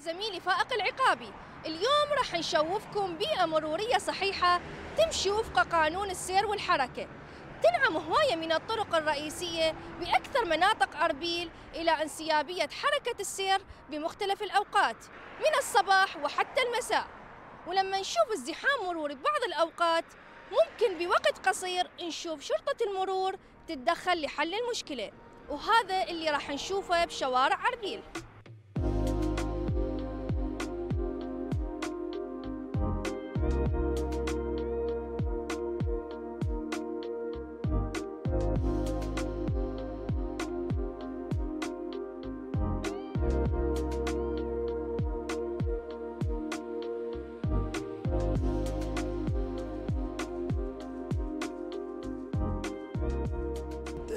زميلي فائق العقابي اليوم راح نشوفكم بيئة مرورية صحيحة تمشي وفق قانون السير والحركة. تنعم هواية من الطرق الرئيسية بأكثر مناطق أربيل إلى انسيابية حركة السير بمختلف الأوقات من الصباح وحتى المساء. ولما نشوف ازدحام مروري ببعض الأوقات ممكن بوقت قصير نشوف شرطة المرور تتدخل لحل المشكلة. وهذا اللي راح نشوفه بشوارع أربيل.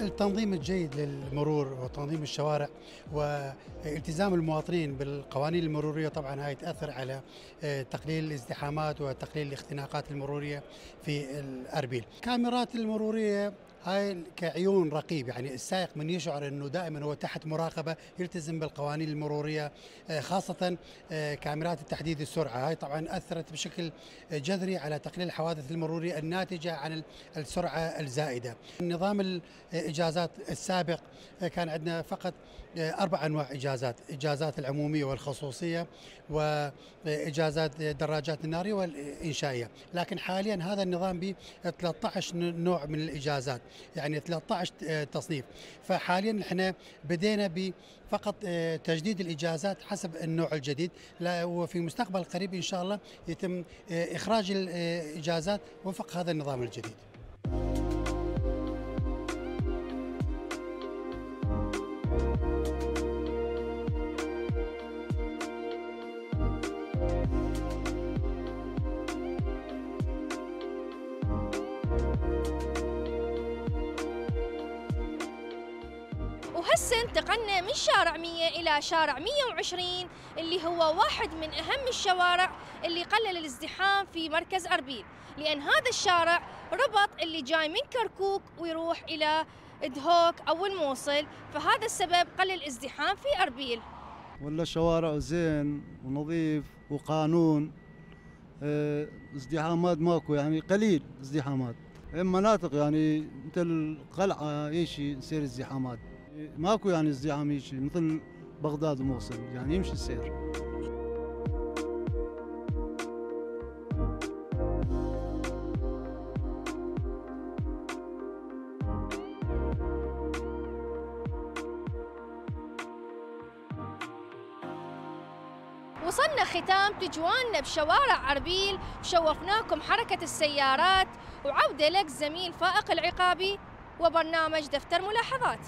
التنظيم الجيد للمرور وتنظيم الشوارع والتزام المواطنين بالقوانين المرورية طبعا هاي تأثر على آه، تقليل الازدحامات وتقليل الاختناقات المرورية في الأربيل. الكاميرات المرورية هاي كعيون رقيب يعني السائق من يشعر إنه دائما هو تحت مراقبة يلتزم بالقوانين المرورية آه، خاصة آه، كاميرات التحديد السرعة. هاي طبعا أثرت بشكل جذري على تقليل الحوادث المرورية الناتجة عن السرعة الزائدة. نظام الإجازات السابق آه، كان عندنا فقط أربع أنواع إجازات، إجازات العمومية والخصوصية وإجازات دراجات النارية والإنشائية، لكن حاليا هذا النظام ب 13 نوع من الإجازات. يعني 13 آه، تصنيف. فحاليا إحنا بدينا بفقط آه، تجديد الإجازات حسب النوع الجديد. وفي مستقبل قريب إن شاء الله يتم آه، إخراج الإجازات وفق هذا النظام الجديد. وهسه انتقلنا من شارع 100 إلى شارع 120 اللي هو واحد من أهم الشوارع اللي قلل الازدحام في مركز أربيل. لأن هذا الشارع ربط اللي جاي من كركوك ويروح إلى دهوك أو الموصل فهذا السبب قلل الازدحام في أربيل. ولا الشوارع زين ونظيف وقانون آه ازدحامات ماكو يعني قليل ازدحامات. مناطق يعني مثل القلعة إيش يصير ازدحامات. ماكو يعني ازدحام يجي مثل بغداد وموصل يعني يمشي السير. وصلنا ختام تجواننا بشوارع أربيل شوفناكم حركة السيارات وعودة لك زميل فائق العقابي وبرنامج دفتر ملاحظات.